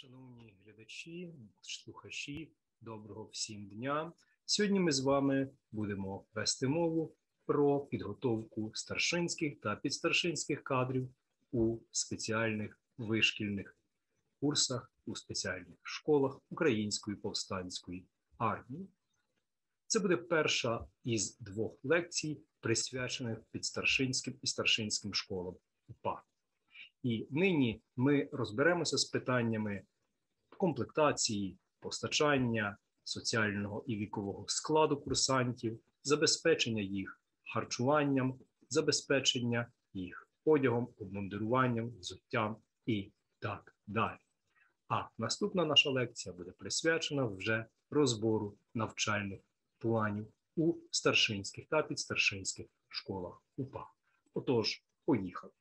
Шановні глядачі, слухачі, доброго всім дня. Сьогодні ми з вами будемо вести мову про підготовку старшинських та підстаршинських кадрів у спеціальних вишкільних курсах у спеціальних школах Української повстанської армії. Це буде перша із двох лекцій, присвячених підстаршинським і старшинським школам УПА. І нині ми розберемося з питаннями комплектації, постачання соціального і вікового складу курсантів, забезпечення їх харчуванням, забезпечення їх одягом, обмундируванням, взуттям і так далі. А наступна наша лекція буде присвячена вже розбору навчальних планів у старшинських та підстаршинських школах УПА. Отож, поїхали.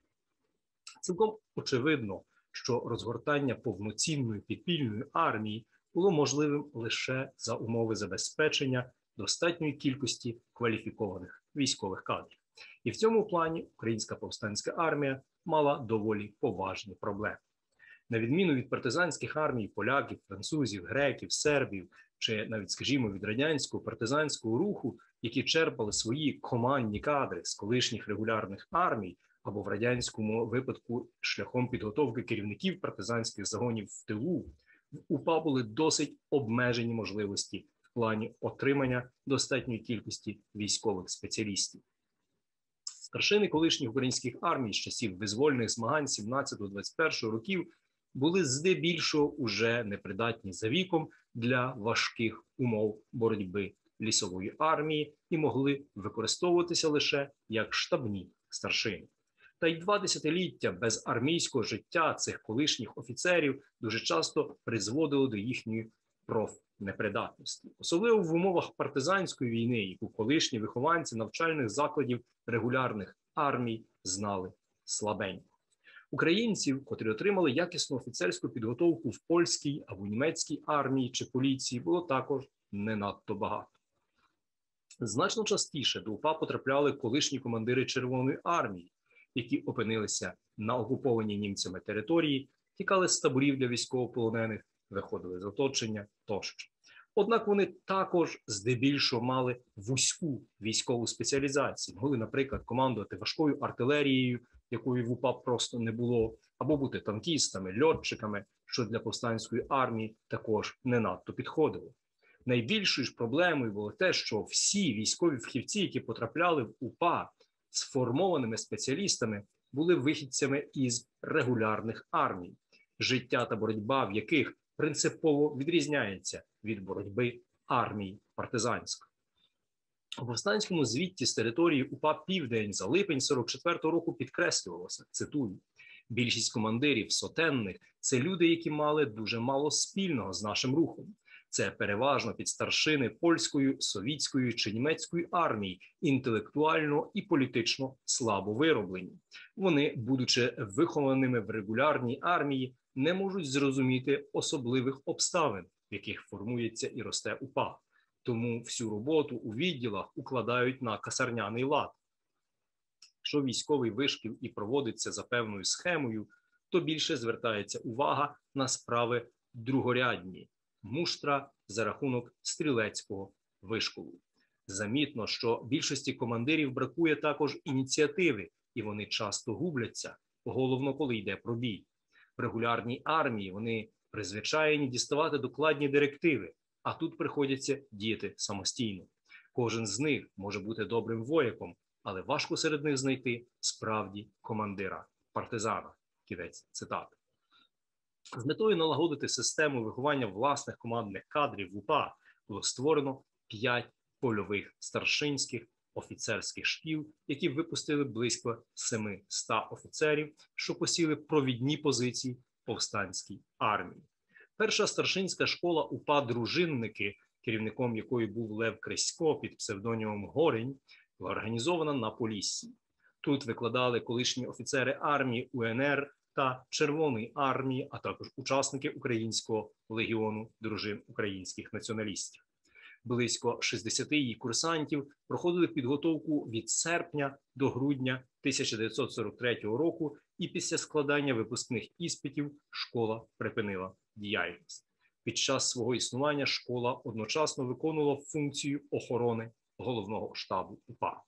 Цілком очевидно, що розгортання повноцінної підпільної армії було можливим лише за умови забезпечення достатньої кількості кваліфікованих військових кадрів. І в цьому плані українська повстанська армія мала доволі поважні проблеми. На відміну від партизанських армій поляків, французів, греків, сербів чи навіть, скажімо, від радянського партизанського руху, які черпали свої командні кадри з колишніх регулярних армій, або в радянському випадку шляхом підготовки керівників партизанських загонів в тилу, в УПА були досить обмежені можливості в плані отримання достатньої кількості військових спеціалістів. Старшини колишніх українських армій з часів визвольних змагань 17-21 років були здебільшого уже непридатні за віком для важких умов боротьби лісової армії і могли використовуватися лише як штабні старшини. Та й два десятиліття без армійського життя цих колишніх офіцерів дуже часто призводило до їхньої профнепридатності, особливо в умовах партизанської війни, яку колишні вихованці навчальних закладів регулярних армій знали слабенько. Українців, котрі отримали якісну офіцерську підготовку в польській або німецькій армії чи поліції, було також не надто багато. Значно частіше до УПА потрапляли колишні командири Червоної армії, які опинилися на окупованій німцями території, тікали з таборів для військовополонених, виходили з оточення тощо. Однак вони також здебільшого мали вузьку військову спеціалізацію, могли, наприклад, командувати важкою артилерією, якої в УПА просто не було, або бути танкістами, льотчиками, що для повстанської армії також не надто підходило. Найбільшою ж проблемою було те, що всі військові фахівці, які потрапляли в УПА, сформованими спеціалістами були вихідцями із регулярних армій, життя та боротьба, в яких принципово відрізняється від боротьби армії партизанської. У повстанському звітті з території УПА Південь за липень 44-го року підкреслювалося. Цитую: більшість командирів сотенних це люди, які мали дуже мало спільного з нашим рухом. Це переважно під старшини польської, совітської чи німецької армії, інтелектуально і політично слабо вироблені. Вони, будучи вихованими в регулярній армії, не можуть зрозуміти особливих обставин, в яких формується і росте УПА. Тому всю роботу у відділах укладають на касарняний лад. Якщо військовий вишкіл і проводиться за певною схемою, то більше звертається увага на справи другорядні муштра за рахунок стрілецького вишколу. Замітно, що більшості командирів бракує також ініціативи, і вони часто губляться, головно коли йде про бій. В регулярній армії вони призвичайні діставати докладні директиви, а тут приходяться діяти самостійно. Кожен з них може бути добрим вояком, але важко серед них знайти справді командира партизана. Кінець цитати. З метою налагодити систему виховання власних командних кадрів в УПА було створено п'ять польових старшинських офіцерських шкіл, які випустили близько 700 офіцерів, що посіли провідні позиції повстанській армії. Перша старшинська школа УПА дружинники, керівником якої був Лев Крисько під псевдонімом Горень, була організована на Поліссі. Тут викладали колишні офіцери армії УНР та Червоної армії, а також учасники Українського легіону дружин українських націоналістів. Близько 60 її курсантів проходили підготовку від серпня до грудня 1943 року, і після складання випускних іспитів школа припинила діяльність. Під час свого існування школа одночасно виконувала функцію охорони головного штабу УПА.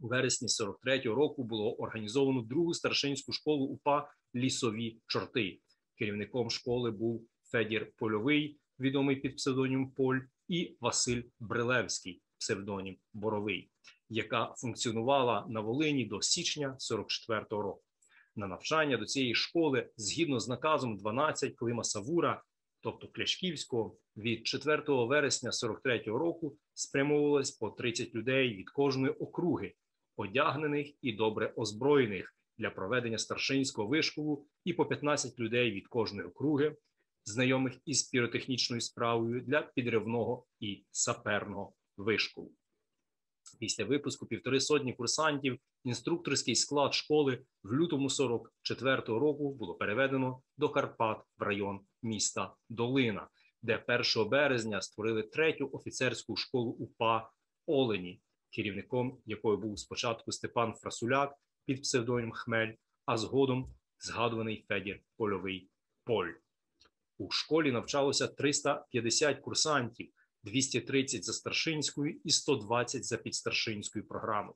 У вересні 43-го року було організовано другу старшинську школу УПА Лісові чорти. Керівником школи був Федір Польовий, відомий під псевдонім Поль, і Василь Брилевський, псевдонім Боровий, яка функціонувала на Волині до січня 44-го року. На навчання до цієї школи згідно з наказом 12 Клима Савура, тобто Кляшківського, від 4 вересня 43-го року спрямовувалось по 30 людей від кожної округи, одягнених і добре озброєних для проведення старшинського вишколу, і по 15 людей від кожної округи, знайомих із піротехнічною справою для підривного і саперного вишколу. Після випуску півтори сотні курсантів інструкторський склад школи в лютому 44-го року було переведено до Карпат в район міста Долина, де 1 березня створили третю офіцерську школу УПА Олені, керівником якої був спочатку Степан Фрасуляк під псевдонім Хмель, а згодом згадуваний Федір Польовий Поль. У школі навчалося 350 курсантів, 230 за старшинською і 120 за підстаршинською програмою.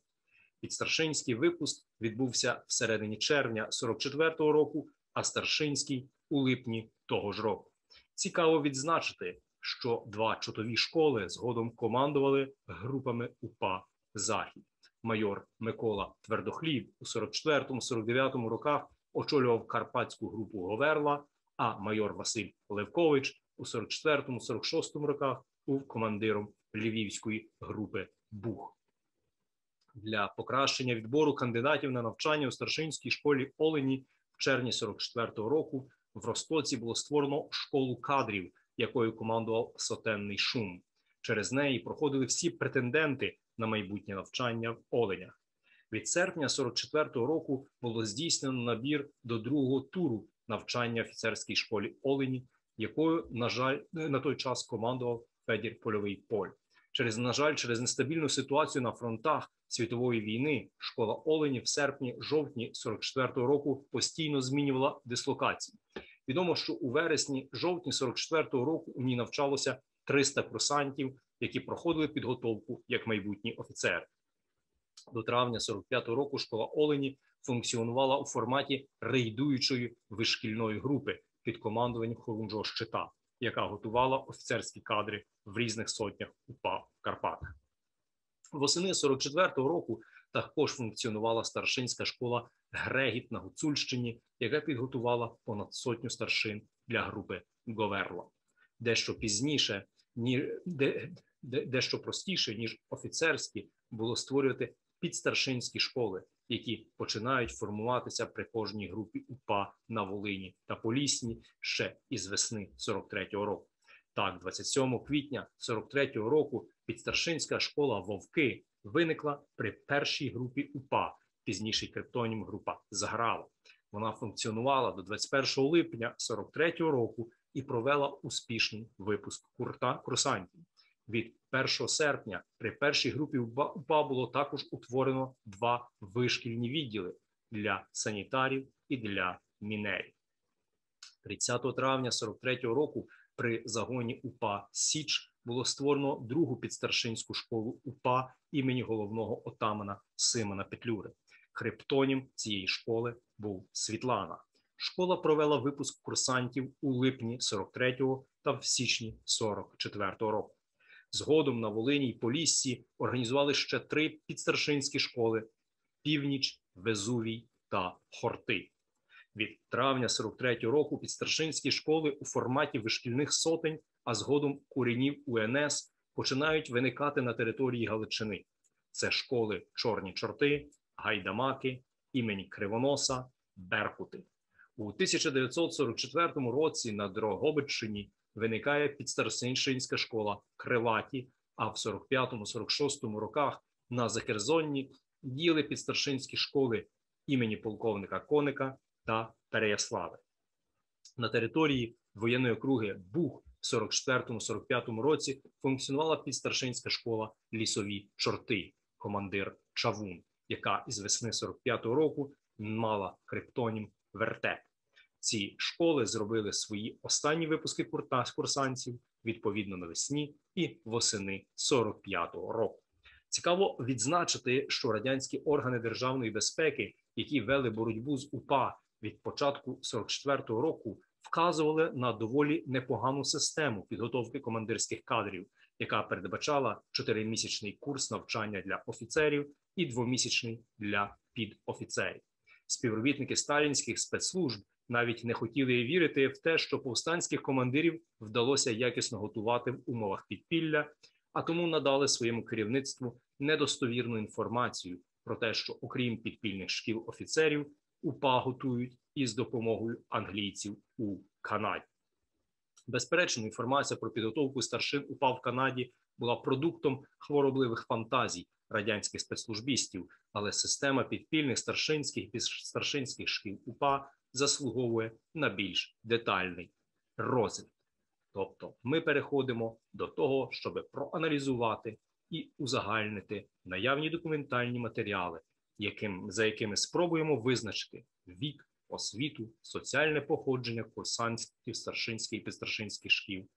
Підстаршинський випуск відбувся в середині червня 44-го року, а старшинський у липні того ж року. Цікаво відзначити, що два чотові школи згодом командували групами УПА Захід. Майор Микола Твердохліб у 44-49 роках очолював карпатську групу Говерла, а майор Василь Левкович у 44-46 роках був командиром львівської групи Бух. Для покращення відбору кандидатів на навчання у старшинській школі Олені в червні 44-го року в Ростоці було створено школу кадрів, якою командував сотенний шум. Через неї проходили всі претенденти на майбутнє навчання в Оленях. Від серпня 44-го року було здійснено набір до другого туру навчання в офіцерській школі Олені, якою, на жаль, на той час командував Федір Польовий Поль. Через, на жаль, через нестабільну ситуацію на фронтах світової війни школа Олені в серпні-жовтні 44-го року постійно змінювала дислокацію. Відомо, що у вересні-жовтні 44-го року у ній навчалося 300 курсантів, які проходили підготовку як майбутні офіцери. До травня 45-го року школа Олені функціонувала у форматі рейдуючої вишкільної групи під командуванням Хорунжого щита, яка готувала офіцерські кадри в різних сотнях УПА в Карпатах. Восени 44-го року також функціонувала старшинська школа Грегіт на Гуцульщині, яка підготувала понад сотню старшин для групи Говерла. Дещо пізніше, ні, де, де, дещо простіше, ніж офіцерські, було створювати підстаршинські школи, які починають формуватися при кожній групі УПА на Волині та Полісні ще із весни 43-го року. Так, 27 квітня 43-го року підстаршинська школа Вовки виникла при першій групі УПА, пізніший криптонім група Заграва. Вона функціонувала до 21 липня 43-го року і провела успішний випуск курта курсантів. Від 1 серпня при першій групі УПА було також утворено два вишкільні відділи для санітарів і для мінерів. 30 травня 43-го року при загоні УПА Січ було створено другу підстаршинську школу УПА імені головного отамана Симона Петлюри. Хребтонім цієї школи був Світлана. Школа провела випуск курсантів у липні 43-го та в січні 44-го року. Згодом на Волині й Поліссі організували ще три підстаршинські школи: Північ, Везувій та Хорти. Від травня 43-го року підстаршинські школи у форматі вишкільних сотень, а згодом куренів УНС починають виникати на території Галичини. Це школи Чорні чорти, Гайдамаки, імені Кривоноса, Беркути. У 1944 році на Дрогобиччині виникає підстаршинська школа Крилаті, а в 45-46 роках на Закерзонні діяли підстаршинські школи імені полковника Коника та Переяслави. На території воєнної округи Бух в 44-45 році функціонувала підстаршинська школа лісові чорти, командир Чавун, яка із весни 45-го року мала криптонім Вертеп. Ці школи зробили свої останні випуски курсантів відповідно навесні і восени 45-го року. Цікаво відзначити, що радянські органи державної безпеки, які вели боротьбу з УПА від початку 44-го року, вказували на доволі непогану систему підготовки командирських кадрів, яка передбачала чотиримісячний курс навчання для офіцерів і двомісячний для підофіцерів. Співробітники сталінських спецслужб навіть не хотіли вірити в те, що повстанських командирів вдалося якісно готувати в умовах підпілля, а тому надали своєму керівництву недостовірну інформацію про те, що окрім підпільних шкіл офіцерів, УПА готують із допомогою англійців у Канаді. Безперечно, інформація про підготовку старшин УПА в Канаді була продуктом хворобливих фантазій радянських спецслужбістів, але система підпільних старшинських і старшинських шкіл УПА заслуговує на більш детальний розвиток. Тобто, ми переходимо до того, щоб проаналізувати і узагальнити наявні документальні матеріали, яким, за якими спробуємо визначити вік, освіту, соціальне походження курсантських, старшинських і підстаршинських шкіл,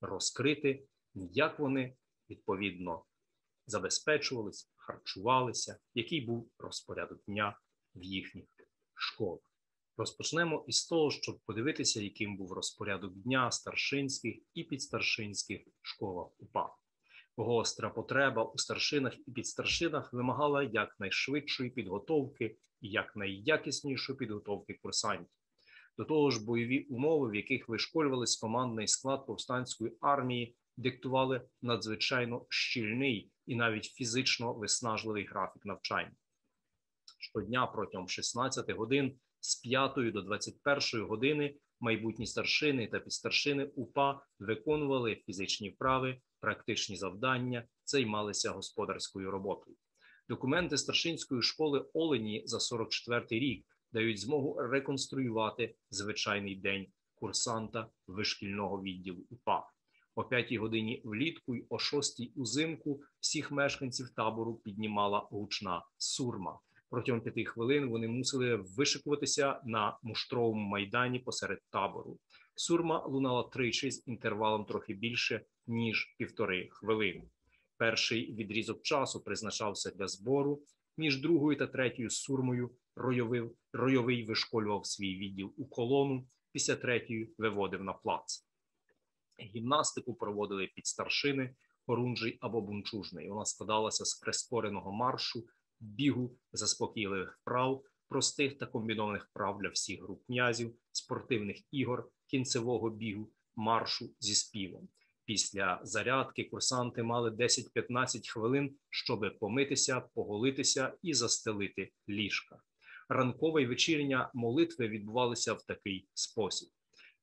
розкрити, як вони відповідно забезпечувалися, харчувалися, який був розпорядок дня в їхніх школах. Розпочнемо із того, щоб подивитися, яким був розпорядок дня старшинських і підстаршинських школах УПА. Гостра потреба у старшинах і підстаршинах вимагала якнайшвидшої підготовки і якнайякіснішої підготовки курсантів. До того ж, бойові умови, в яких вишколювались командний склад повстанської армії, диктували надзвичайно щільний і навіть фізично виснажливий графік навчання. Щодня протягом 16 годин з 5 до 21 години майбутні старшини та підстаршини УПА виконували фізичні вправи, практичні завдання, займалися господарською роботою. Документи старшинської школи Олені за 44 рік дають змогу реконструювати звичайний день курсанта вишкільного відділу УПА. О 5 годині влітку й о 6 узимку всіх мешканців табору піднімала гучна сурма. Протягом п'яти хвилин вони мусили вишикуватися на муштровому майдані посеред табору. Сурма лунала тричі з інтервалом трохи більше ніж півтори хвилини. Перший відрізок часу призначався для збору. Між другою та третьою сурмою ройовий, ройовий вишколював свій відділ у колону. Після третьої виводив на плац. Гімнастику проводили під старшини, орунжий або бунчужний. Вона складалася з прискореного маршу бігу, заспокійливих вправ, простих та комбінованих вправ для всіх груп князів, спортивних ігор, кінцевого бігу, маршу зі співом. Після зарядки курсанти мали 10-15 хвилин, щоб помитися, поголитися і застелити ліжка. Ранкова і вечірня молитви відбувалися в такий спосіб.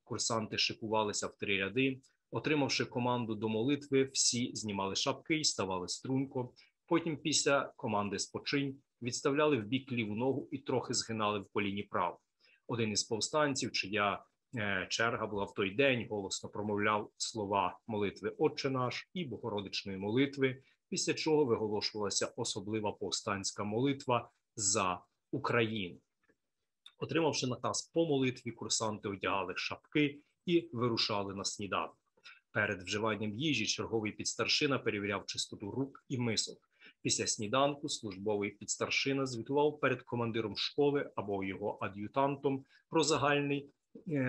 Курсанти шикувалися в три ряди. Отримавши команду до молитви, всі знімали шапки і ставали струнко. Потім, після команди спочинь, відставляли в бік ліву ногу і трохи згинали в коліні прав. Один із повстанців, чия черга була в той день, голосно промовляв слова молитви Отче наш і Богородичної молитви, після чого виголошувалася особлива повстанська молитва за Україну. Отримавши наказ по молитві, курсанти одягали шапки і вирушали на сніданок. Перед вживанням їжі черговий підстаршина перевіряв чистоту рук і мисок. Після сніданку службовий підстаршина звітував перед командиром школи або його ад'ютантом про загальний е,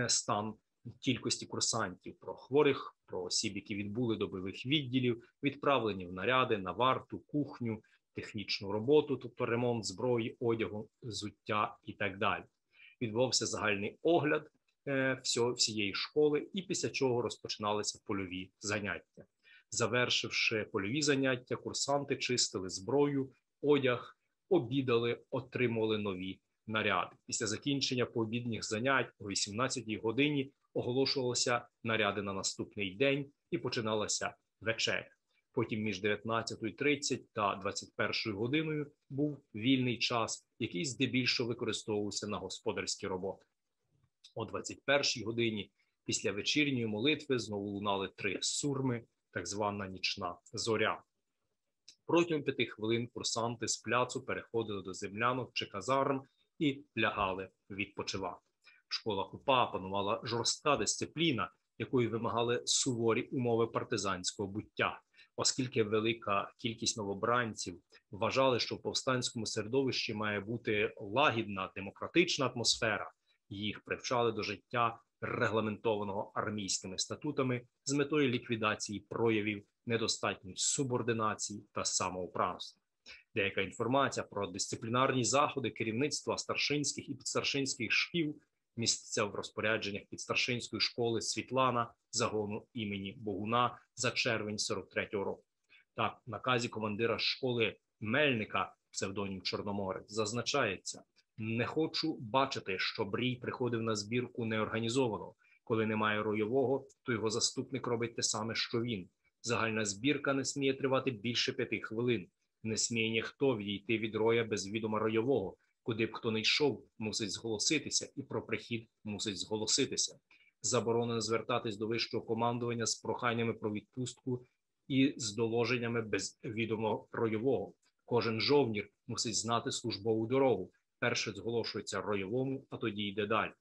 стан кількості курсантів, про хворих, про осіб, які відбули до бойових відділів, відправлені в наряди на варту, кухню, технічну роботу, тобто ремонт зброї, одягу, взуття і так далі. Відбувався загальний огляд е, всієї школи, і після чого розпочиналися польові заняття. Завершивши польові заняття, курсанти чистили зброю, одяг, обідали, отримували нові наряди. Після закінчення пообідніх занять о 18-й годині оголошувалися наряди на наступний день і починалася вечеря. Потім між 19.30 та 21 годиною був вільний час, який здебільшого використовувався на господарські роботи. О 21 годині Після вечірньої молитви знову лунали три сурми, так звана нічна зоря. Протягом п'яти хвилин курсанти з пляцу переходили до землянок чи казарм і лягали відпочивати. В школах УПА панувала жорстка дисципліна, якої вимагали суворі умови партизанського буття, оскільки велика кількість новобранців вважали, що в повстанському середовищі має бути лагідна демократична атмосфера. Їх привчали до життя регламентованого армійськими статутами з метою ліквідації проявів недостатньої субординації та самоуправства. Деяка інформація про дисциплінарні заходи керівництва старшинських і підстаршинських шкіл міститься в розпорядженнях підстаршинської школи Світлана загону імені Богуна за червень 43-го року. Так, наказі командира школи Мельника, псевдонім Чорноморець, зазначається: не хочу бачити, що брій приходив на збірку неорганізовано. Коли немає ройового, то його заступник робить те саме, що він. Загальна збірка не сміє тривати більше п'яти хвилин. Не сміє ніхто відійти від роя без відома ройового. Куди б хто не йшов, мусить зголоситися, і про прихід мусить зголоситися. Заборонено звертатись до вищого командування з проханнями про відпустку і з доложеннями без відома ройового. Кожен жовнір мусить знати службову дорогу. Перше зголошується ройовому, а тоді йде далі.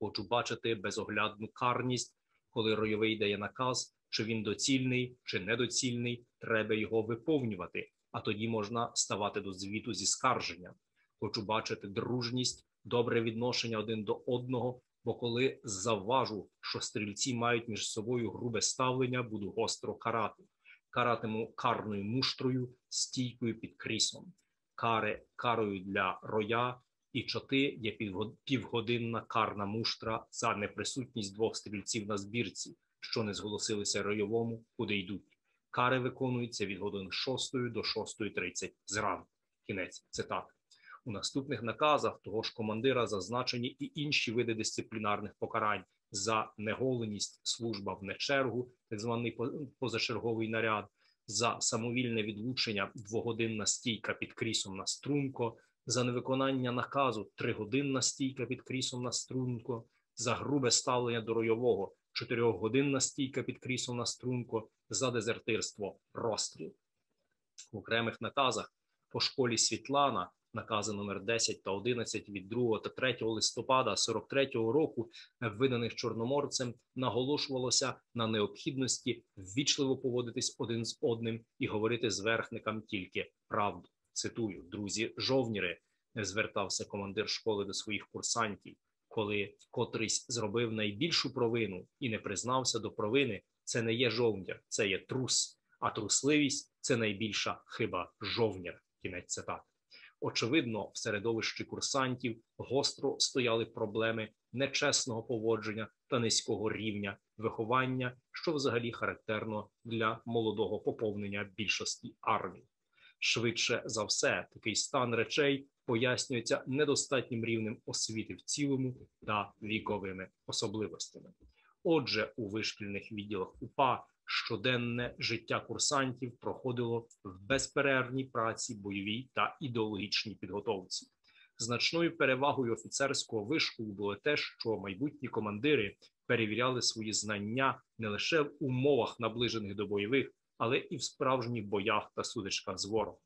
Хочу бачити безоглядну карність, коли ройовий дає наказ, чи він доцільний, чи недоцільний, треба його виповнювати, а тоді можна ставати до звіту зі скарженням. Хочу бачити дружність, добре відношення один до одного. Бо коли завважу, що стрільці мають між собою грубе ставлення, буду гостро карати. Каратиму карною муштрою, стійкою під крісом, кари карою для роя і чоти є півгодинна карна муштра за неприсутність двох стрільців на збірці, що не зголосилися ройовому, куди йдуть. Кари виконуються від годин 6 до 6.30 зранку. Кінець цитати. У наступних наказах того ж командира зазначені і інші види дисциплінарних покарань за неголеність, служба в нечергу, так званий позачерговий наряд, за самовільне відлучення двогодинна стійка під крісом на струнко, за невиконання наказу тригодинна стійка під крісом на струнко, за грубе ставлення до ройового чотирьохгодинна стійка під крісом на струнко, за дезертирство розстріл. В окремих наказах по школі Світлана накази номер 10 та 11 від 2 та 3 листопада 43-го року, виданих чорноморцем, наголошувалося на необхідності ввічливо поводитись один з одним і говорити з верхникам тільки правду. Цитую, друзі, жовніри, звертався командир школи до своїх курсантів, коли котрийсь зробив найбільшу провину і не признався до провини. Це не є жовнір, це є трус, а трусливість це найбільша хиба жовнір. Кінець цитати. Очевидно, в середовищі курсантів гостро стояли проблеми нечесного поводження та низького рівня виховання, що взагалі характерно для молодого поповнення більшості армій. Швидше за все, такий стан речей пояснюється недостатнім рівнем освіти в цілому та віковими особливостями. Отже, у вишкільних відділах УПА щоденне життя курсантів проходило в безперервній праці, бойовій та ідеологічній підготовці. Значною перевагою офіцерського вишколу було те, що майбутні командири перевіряли свої знання не лише в умовах, наближених до бойових, але і в справжніх боях та судочках з ворогом.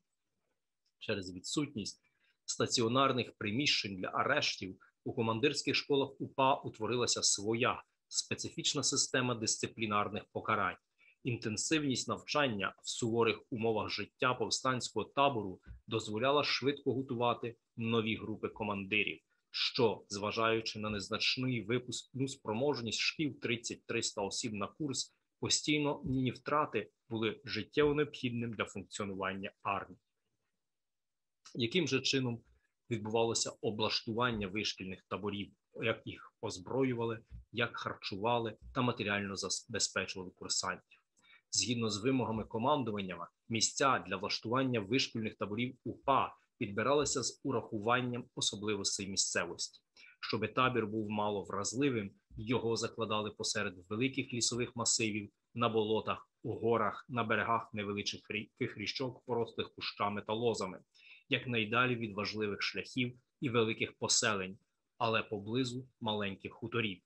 Через відсутність стаціонарних приміщень для арештів у командирських школах УПА утворилася своя специфічна система дисциплінарних покарань. Інтенсивність навчання в суворих умовах життя повстанського табору дозволяла швидко готувати нові групи командирів, що, зважаючи на незначний випускну спроможність шкіл 30-300 осіб на курс, постійно ні втрати були життєво необхідним для функціонування армії. Яким же чином відбувалося облаштування вишкільних таборів, як їх озброювали, як харчували та матеріально забезпечували курсантів? Згідно з вимогами командування, місця для влаштування вишкільних таборів УПА підбиралися з урахуванням особливостей місцевості. Щоб табір був мало вразливим, його закладали посеред великих лісових масивів на болотах, у горах, на берегах невеличких річок, порослих кущами та лозами, якнайдалі від важливих шляхів і великих поселень, але поблизу маленьких хуторів.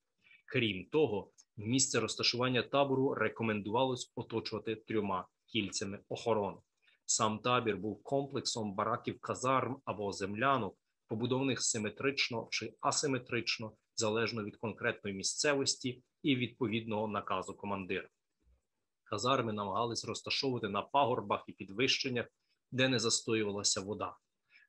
Крім того, місце розташування табору рекомендувалось оточувати трьома кільцями охорони. Сам табір був комплексом бараків казарм або землянок, побудованих симетрично чи асиметрично, залежно від конкретної місцевості і відповідного наказу командира. Казарми намагались розташовувати на пагорбах і підвищеннях, де не застоювалася вода.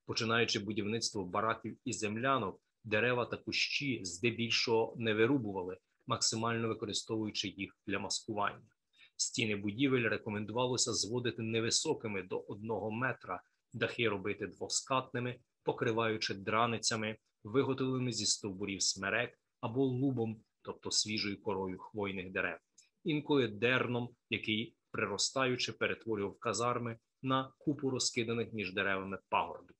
Починаючи будівництво бараків і землянок, дерева та кущі здебільшого не вирубували, максимально використовуючи їх для маскування. Стіни будівель рекомендувалося зводити невисокими до одного метра, дахи робити двоскатними, покриваючи драницями, виготовленими зі стовбурів смерек або лубом, тобто свіжою корою хвойних дерев, інколи дерном, який, приростаючи, перетворював казарми на купу розкиданих між деревами пагорбів.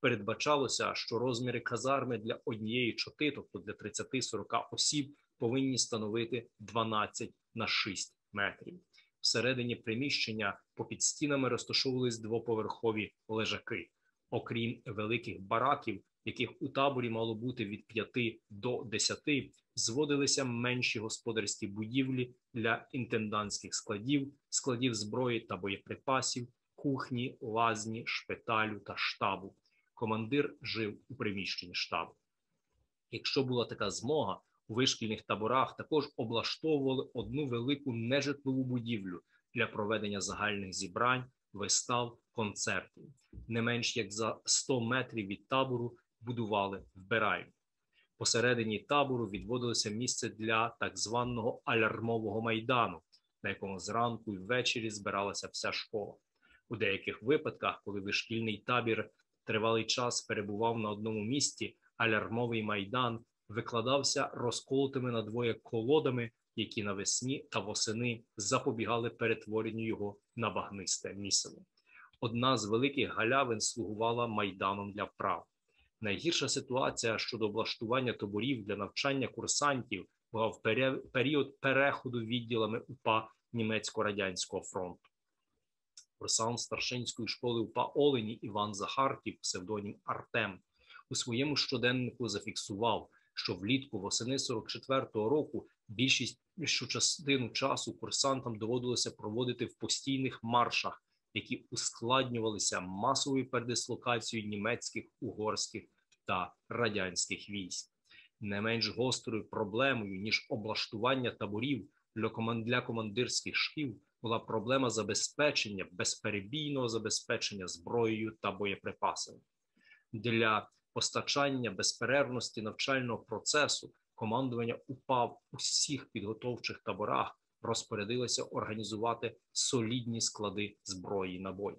Передбачалося, що розміри казарми для однієї чоти, тобто для 30-40 осіб, повинні становити 12 на 6 метрів. Всередині приміщення попід стінами розташовувались двоповерхові лежаки, окрім великих бараків, яких у таборі мало бути від 5 до 10, зводилися менші господарські будівлі для інтендантських складів, складів зброї та боєприпасів, кухні, лазні, шпиталю та штабу. Командир жив у приміщенні штабу. Якщо була така змога, у вишкільних таборах також облаштовували одну велику нежитлову будівлю для проведення загальних зібрань, вистав, концертів. Не менш як за 100 метрів від табору будували вбиральню. Посередині табору відводилося місце для так званого алярмового майдану, на якому зранку і ввечері збиралася вся школа. У деяких випадках, коли вишкільний табір тривалий час перебував на одному місці, алярмовий майдан викладався розколотими надвоє колодами, які навесні та восени запобігали перетворенню його на багнисте місиво. Одна з великих галявин слугувала майданом для вправ. Найгірша ситуація щодо облаштування таборів для навчання курсантів була в період переходу відділами УПА німецько-радянського фронту. Курсант старшинської школи УПА Олені Іван Захарків, псевдонім Артем, у своєму щоденнику зафіксував, що влітку восени 44-го року більшість частину часу курсантам доводилося проводити в постійних маршах, які ускладнювалися масовою передислокацією німецьких, угорських та радянських військ. Не менш гострою проблемою ніж облаштування таборів для командирських шкіл була проблема забезпечення безперебійного забезпечення зброєю та боєприпасами для постачання безперервності навчального процесу. Командування УПА в усіх підготовчих таборах розпорядилося організувати солідні склади зброї і набоїв.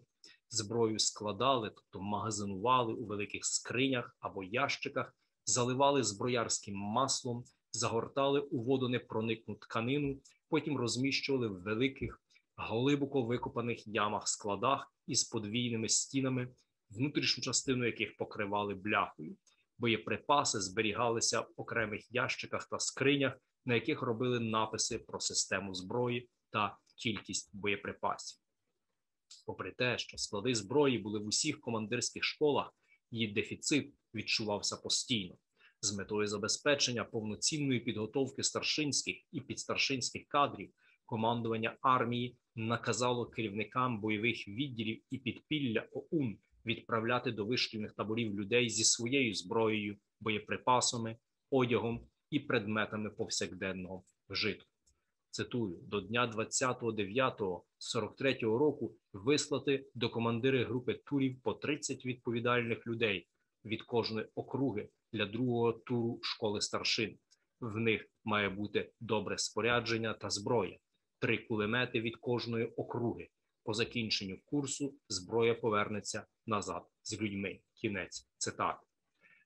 Зброю складали, тобто магазинували у великих скринях або ящиках, заливали зброярським маслом, загортали у водонепроникну тканину, потім розміщували в великих глибоко викопаних ямах складах із подвійними стінами, внутрішню частину яких покривали бляхою. Боєприпаси зберігалися в окремих ящиках та скринях, на яких робили написи про систему зброї та кількість боєприпасів. Попри те, що склади зброї були в усіх командирських школах, її дефіцит відчувався постійно. З метою забезпечення повноцінної підготовки старшинських і підстаршинських кадрів командування армії наказало керівникам бойових відділів і підпілля ОУН відправляти до вишкільних таборів людей зі своєю зброєю, боєприпасами, одягом і предметами повсякденного вжитку. Цитую до дня 20.09.43 року вислати до командири групи турів по 30 відповідальних людей від кожної округи для другого туру школи старшин. В них має бути добре спорядження та зброя, три кулемети від кожної округи. По закінченню курсу зброя повернеться назад з людьми. Кінець цитати.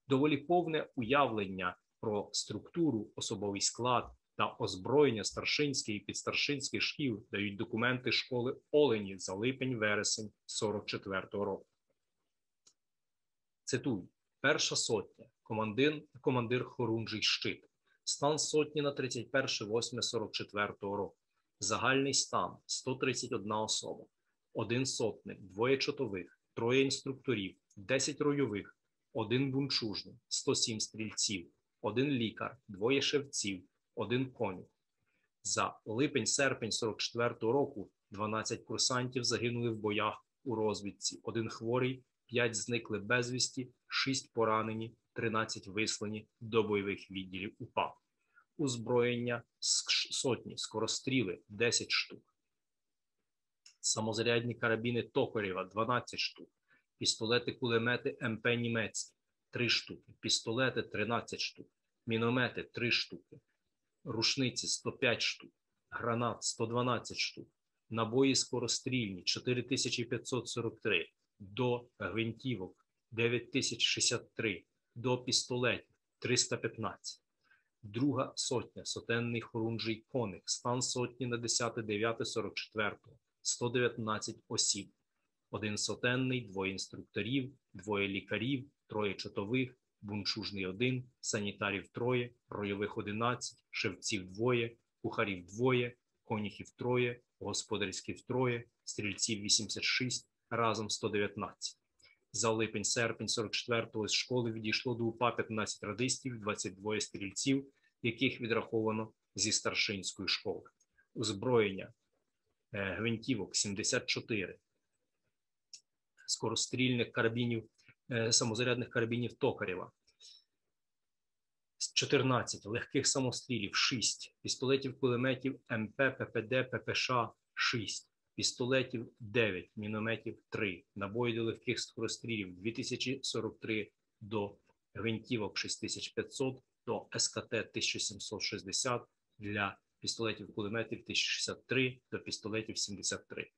Доволі повне уявлення про структуру, особовий склад та озброєння старшинських і підстаршинських шкіл дають документи школи Олені за липень-вересень 44-го року. Цитую: перша сотня, командир, командир Хорунжий щит, стан сотні на 31.8.44 року. Загальний стан 131 особа, один сотник, двоє чотових, троє інструкторів, 10 ройових, один бунчужник, 107 стрільців, один лікар, двоє шевців, один конюх. За липень-серпень 44-го року 12 курсантів загинули в боях у розвідці, один хворий, 5 зникли безвісті, 6 поранені, 13 вислані до бойових відділів УПА. Озброєння сотні, скоростріли 10 штук. Самозарядні карабіни Токарєва 12 штук, пістолети кулемети МП Німецькі 3 штуки, пістолети 13 штук, міномети 3 штуки, рушниці 105 штук, гранат 112 штук, набої скорострільні 4543, до гвинтівок 9063, до пістолетів 315. Друга сотня, сотенний хорунжий коник, стан сотні на 10, 9, 44, 119 осіб, один сотенний, двоє інструкторів, двоє лікарів, троє чотових, бунчужний один, санітарів троє, ройових одинадцять, шевців двоє, кухарів двоє, коніхів троє, господарських троє, стрільців 86, разом 119. За липень-серпень 44-го з школи відійшло до УПА 15 радистів, 22 стрільців, яких відраховано зі старшинської школи. Озброєння е, гвинтівок 74, скорострільних карабінів, е, самозарядних карабінів Токарєва, 14 легких самострілів 6, пістолетів кулеметів МП, ППД, ППШ 6, пістолетів 9, мінометів 3, набої до легких скорострілів 2043 до гвинтівок 6500 до СКТ 1760 для пістолетів кулеметів 1063 до пістолетів 73.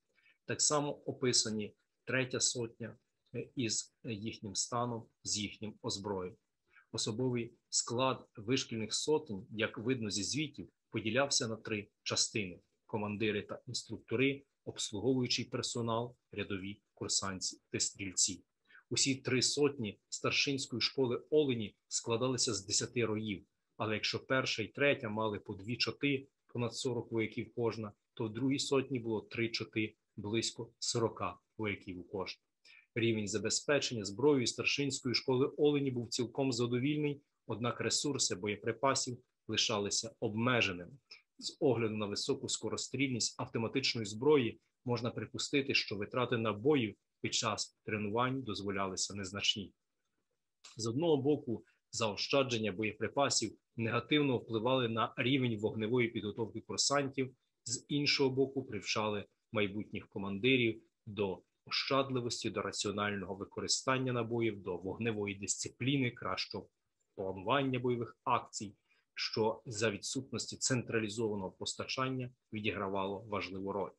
Так само описані третя сотня е, із їхнім станом, з їхнім озброєнням. Особовий склад вишкільних сотень, як видно зі звітів, поділявся на три частини: командири та інструктори, обслуговуючий персонал, рядові курсанці та стрільці. Усі три сотні старшинської школи Олені складалися з десяти роїв. Але якщо перша і третя мали по дві чоти, понад 40 вояків кожна, то в другій сотні було три чоти, близько 40 вояків у кожній. Рівень забезпечення зброєю старшинської школи Олені був цілком задовільний, однак ресурси боєприпасів лишалися обмеженими. З огляду на високу скорострільність автоматичної зброї можна припустити, що витрати набоїв під час тренувань дозволялися незначні. З одного боку, заощадження боєприпасів негативно впливали на рівень вогневої підготовки курсантів, з іншого боку, привчали майбутніх командирів до ощадливості, до раціонального використання набоїв, до вогневої дисципліни, кращого планування бойових акцій, що за відсутності централізованого постачання відігравало важливу роль.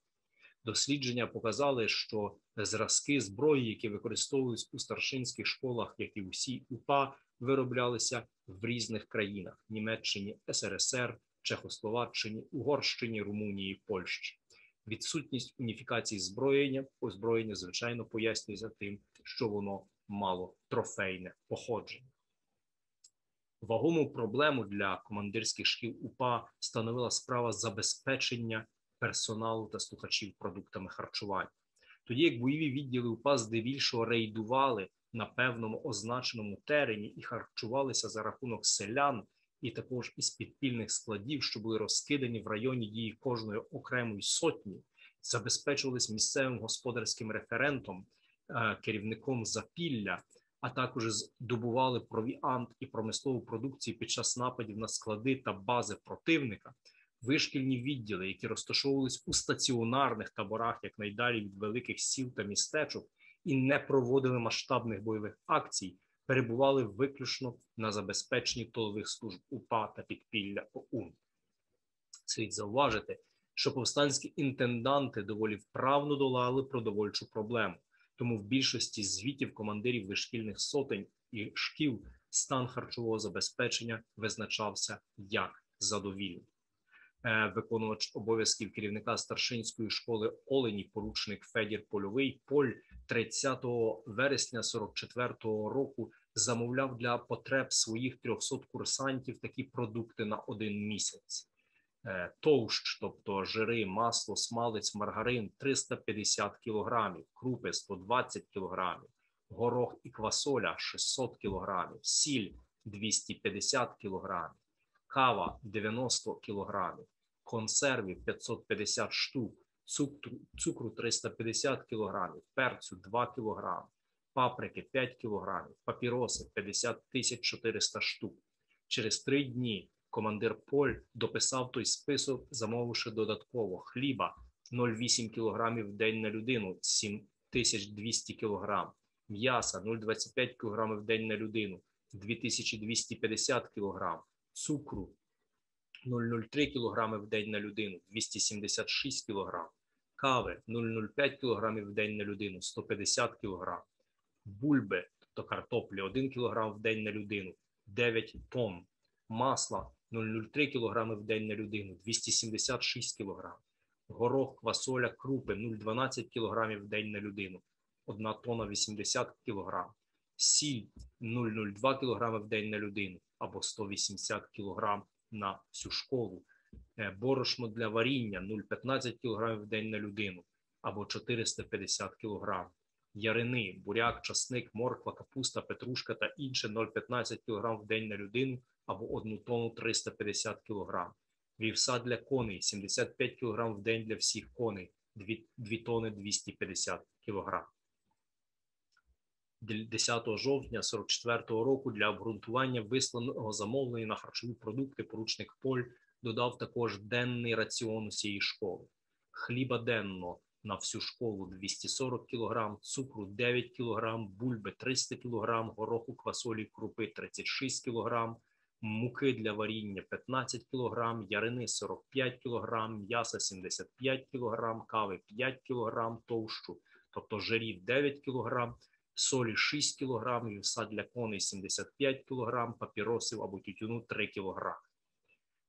Дослідження показали, що зразки зброї, які використовувались у старшинських школах, як і усі УПА, вироблялися в різних країнах: Німеччині, СРСР, Чехословаччині, Угорщині, Румунії, Польщі. Відсутність уніфікації зброєння, озброєння, звичайно, пояснюється тим, що воно мало трофейне походження. Вагому проблему для командирських шкіл УПА становила справа забезпечення персоналу та слухачів продуктами харчування. Тоді як бойові відділи УПА здебільшого рейдували на певному означеному терені і харчувалися за рахунок селян, і також із підпільних складів, що були розкидані в районі дії кожної окремої сотні, забезпечувались місцевим господарським референтом, е, керівником запілля, а також здобували провіант і промислову продукцію під час нападів на склади та бази противника. Вишкільні відділи, які розташовувались у стаціонарних таборах, як найдалі від великих сіл та містечок, і не проводили масштабних бойових акцій, перебували виключно на забезпеченні тилових служб УПА та підпілля ОУН. Слід зауважити, що повстанські інтенданти доволі вправно долали продовольчу проблему, тому в більшості звітів командирів вишкільних сотень і шкіл стан харчового забезпечення визначався як задовільний. Е, виконувач обов'язків керівника старшинської школи Олені, поручник Федір Польовий, Поль 30 вересня 44-го року замовляв для потреб своїх 300 курсантів такі продукти на один місяць. Е, товщ, тобто жири, масло, смалець, маргарин 350 кілограмів, крупи 120 кілограмів, горох і квасоля 600 кілограмів, сіль 250 кілограмів, кава 90 кілограмів, консервів 550 штук, цукру, цукру 350 кілограмів, перцю 2 кілограми, паприки 5 кілограмів, папіроси 50 400 штук. Через три дні командир Поль дописав той список, замовивши додатково хліба 0,8 кілограмів в день на людину, 7200 кілограм, м'яса 0,25 кілограмів в день на людину, 2250 кілограм, цукру 0,03 кілограми в день на людину, 276 кілограм, кави 0,05 кілограмів в день на людину, 150 кілограм, бульби, тобто картоплі 1 кілограм в день на людину, 9 тонн, масла 0,03 кілограми в день на людину, 276 кілограм, горох, квасоля, крупи 0,12 кілограмів в день на людину, 1 тонна 80 кілограм, сіль 0,02 кілограми в день на людину або 180 кілограм на всю школу, Е, борошно для варіння 0,15 кілограмів в день на людину або 450 кілограм, ярини, буряк, часник, морква, капуста, петрушка та інше 0,15 кілограм в день на людину або 1 тонну 350 кілограм, вівса для коней 75 кілограм в день для всіх коней, 2, 2 тонни 250 кілограм. 10 жовтня 44 року для обґрунтування висланого замовлення на харчові продукти поручник Поль додав також денний раціон усієї школи. Хліба денно на всю школу 240 кг, цукру 9 кг, бульби 300 кг, гороху квасолі крупи 36 кг, муки для варіння 15 кг, ярини 45 кг, м'яса 75 кг, кави 5 кг, товщу, тобто жирів 9 кг, солі 6 кг, вівса для коней 75 кг, папіросів або тютюну 3 кг.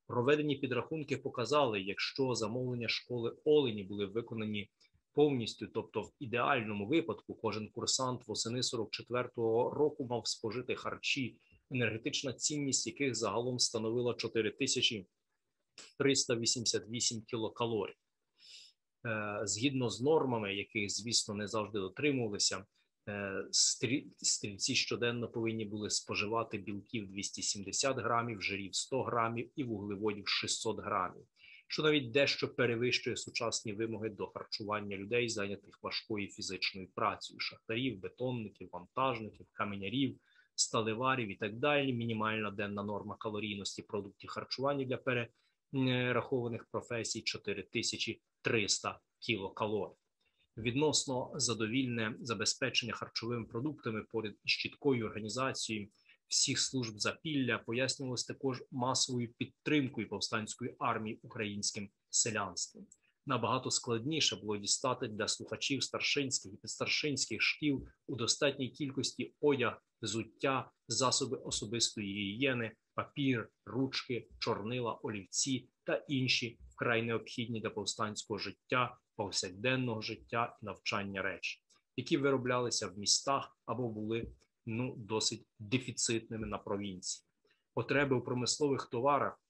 Проведені підрахунки показали, якщо замовлення школи Олені були виконані повністю, тобто в ідеальному випадку, кожен курсант восени 44-го року мав спожити харчі, енергетична цінність яких загалом становила 4388 кілокалорій. Е, Згідно з нормами, яких, звісно, не завжди дотримувалися, е, стрільці щоденно повинні були споживати білків 270 грамів, жирів 100 грамів і вуглеводів 600 грамів, що навіть дещо перевищує сучасні вимоги до харчування людей, зайнятих важкою фізичною працею, шахтарів, бетонників, вантажників, каменярів, сталеварів і так далі. Мінімальна денна норма калорійності продуктів харчування для перерахованих професій 4300 кілокалорій відносно задовільне забезпечення харчовими продуктами поряд із чіткою організацією всіх служб запілля пояснювалось також масовою підтримкою повстанської армії українським селянством. Набагато складніше було дістати для слухачів старшинських і підстаршинських шкіл у достатній кількості одяг, взуття, засоби особистої гігієни, папір, ручки, чорнила, олівці та інші вкрай необхідні для повстанського життя, повсякденного життя і навчання речі, які вироблялися в містах або були ну досить дефіцитними на провінції. Потреби у промислових товарах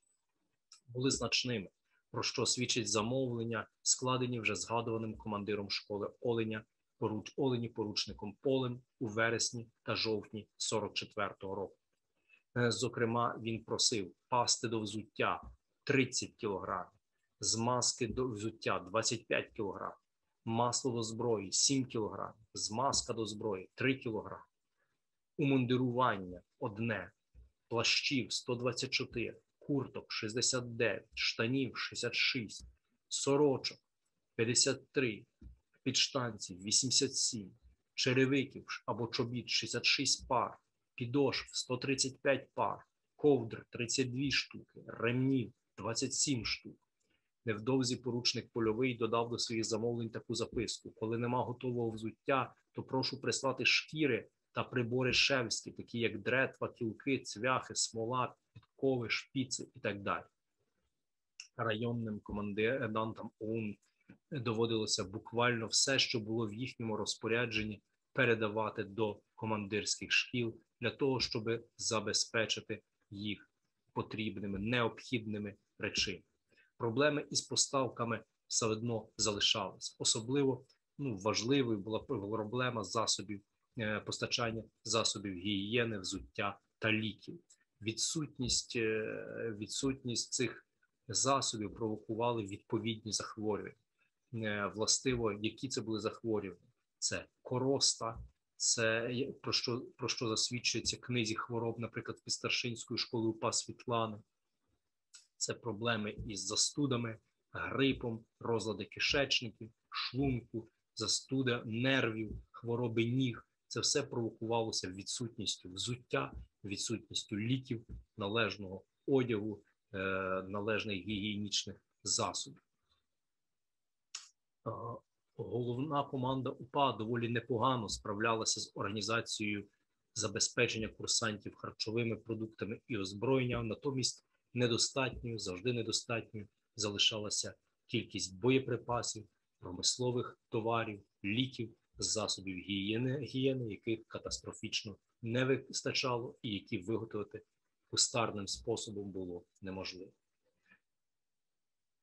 були значними, про що свідчить замовлення, складені вже згадуваним командиром школи Оленя, поруч Олені поручником Полем у вересні та жовтні 44-го року. Е, Зокрема, він просив пасти до взуття 30 кілограмів, змазки до взуття 25 кілограмів, масло до зброї 7 кілограмів, змазка до зброї 3 кілограми, умундирування одне, плащів 124, курток 69, штанів 66, сорочок 53, підштанців 87, черевиків або чобіт 66 пар, підошв 135 пар, ковдр 32 штуки, ремнів 27 штук. Невдовзі поручник польовий додав до своїх замовлень таку записку: коли нема готового взуття, то прошу прислати шкіри та прибори шевські, такі як дретва, кілки, цвяхи, смола, підкови, шпіци і так далі. Районним командантам ОУН доводилося буквально все, що було в їхньому розпорядженні, передавати до командирських шкіл для того, щоб забезпечити їх потрібними необхідними речами. Проблеми із поставками все одно залишались. Особливо ну, важливою була проблема засобів е, постачання засобів гігієни, взуття та ліків. відсутність, е, відсутність цих засобів провокували відповідні захворювання. Е, Властиво, які це були захворювання? Це короста, це про що, про що засвідчується книзі хвороб, наприклад, Підстаршинської школи УПА Світлани. Це проблеми із застудами, грипом, розлади кишечників, шлунку, застуда нервів, хвороби ніг. Це все провокувалося відсутністю взуття, відсутністю ліків, належного одягу, е, належних гігієнічних засобів. Е, Головна команда УПА доволі непогано справлялася з організацією забезпечення курсантів харчовими продуктами і озброєнням. Натомість недостатньою, завжди недостатньою залишалася кількість боєприпасів, промислових товарів, ліків, засобів гігієни, гігієни, яких катастрофічно не вистачало, і які виготовити кустарним способом було неможливо.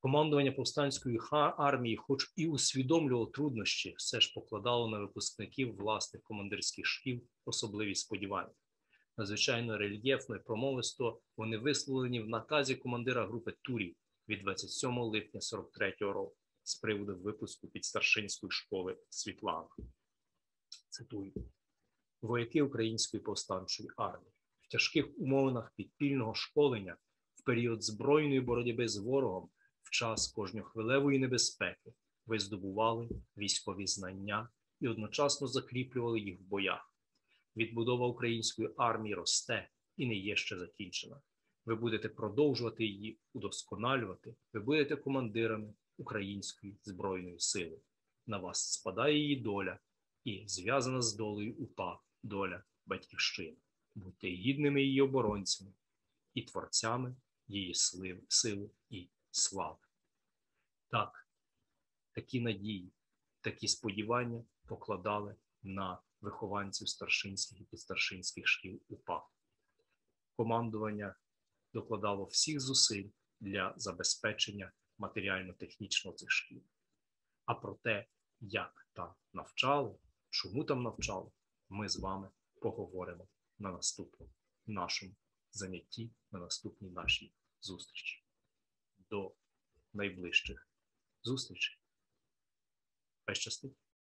Командування повстанської армії, хоч і усвідомлювало труднощі, все ж покладало на випускників власних командирських шкіл особливі сподівання. Надзвичайно рельєфно і промовисто вони висловлені в наказі командира групи Турів від 27 липня 43-го року з приводу випуску підстаршинської школи Світлана. Цитую: вояки Української повстанчої армії в тяжких умовах підпільного школення в період збройної боротьби з ворогом час кожнохвилевої небезпеки ви здобували військові знання і одночасно закріплювали їх в боях. Відбудова української армії росте і не є ще закінчена. Ви будете продовжувати її удосконалювати. Ви будете командирами української збройної сили. На вас спадає її доля і зв'язана з долею УПА доля батьківщини. Будьте гідними її оборонцями і творцями її сили і слави. Так, такі надії, такі сподівання покладали на вихованців старшинських і підстаршинських шкіл УПА. Командування докладало всіх зусиль для забезпечення матеріально-технічного цих шкіл. А про те, як там навчало, чому там навчало, ми з вами поговоримо на наступному нашому занятті, на наступній нашій зустрічі. До найближчих зустрічей. Хай щастить!